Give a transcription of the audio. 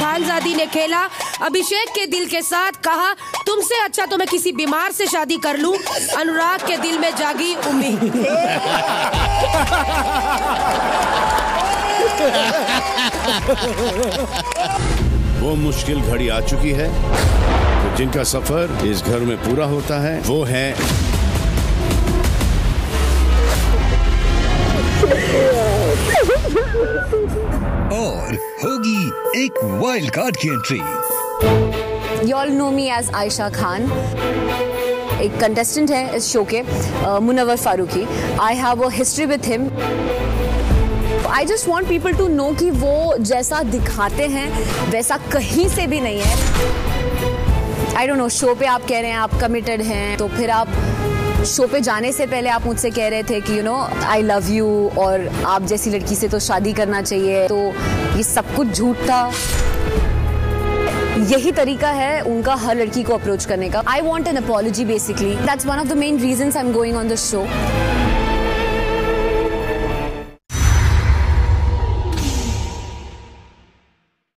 खानजादी ने खेला अभिषेक के दिल के साथ कहा तुमसे अच्छा तो मैं किसी बीमार से शादी कर लूँ अनुराग के दिल में जागी उम्मीद। वो मुश्किल घड़ी आ चुकी है तो जिनका सफ़र इस घर में पूरा होता है वो है और होगी एक वाइल्ड कार्ड की entry all know me as Ayesha Khan एक कंटेस्टेंट है इस शो के Munawar Faruqui. I have a history with him I just want people to know कि वो जैसा दिखाते हैं, वैसा कहीं से भी नहीं है. आई डोंट नो शो पे आप कह रहे हैं, आप कमिटेड हैं तो फिर आप शो पे जाने से पहले आप मुझसे कह रहे थे कि you know I love you और आप जैसी लड़की से तो शादी करना चाहिए। तो ये सब कुछ झूठ था। यही तरीका है उनका हर लड़की को अप्रोच करने का। I want an apology basically that's one of the main reason I am going on the show